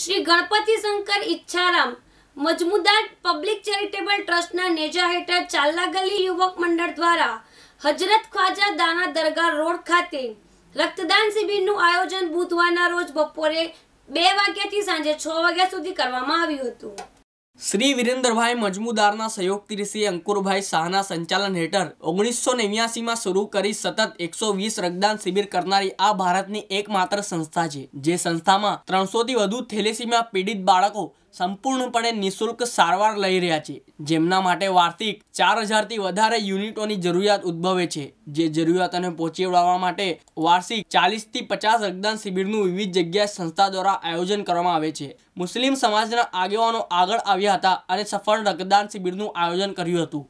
Shri Ganpati Shankar Ichharam, Majmudar public charitable ટ્રસ્ટના નેજા હેઠળ ચાલ્લા ગલી યુવક મંડળ દ્વારા હજરત ખ્વાજા દાના દરગાહ રોડ ખાતે રક્તદાન શિબિરનું આયોજન બુધવારના રોજ બપોરે બે વાગ્યાથી સાંજે છ વાગ્યા સુધી કરવામાં આવ્યું હતું. શ્રી વિરેન્દ્રભાઈ મજમુદારના સહયોગથી શ્રી અંકુરભાઈ શાહના સંચાલન હેઠળ ઓગણીસો નેવ્યાસીમાં શરૂ કરી સતત એકસો વીસ રક્તદાન શિબિર કરનારી આ ભારતની એકમાત્ર સંસ્થા છે, જે સંસ્થામાં ત્રણસોથી વધુ થેલેસીમિયા પીડિત બાળકો સંપૂર્ણપણે નિઃશુલ્ક સારવાર લઈ રહ્યા છે, જેમના માટે વાર્ષિક ચાર હજારથી વધારે યુનિટોની જરૂરિયાત ઉદ્ભવે છે, જે જરૂરિયાતોને પહોંચી વળવા માટે વાર્ષિક ચાલીસથી પચાસ રક્તદાન શિબિરનું વિવિધ જગ્યાએ સંસ્થા દ્વારા આયોજન કરવામાં આવે છે. મુસ્લિમ સમાજના આગેવાનો આગળ આવ્યા હતા અને સફળ રક્તદાન શિબિરનું આયોજન કર્યું હતું.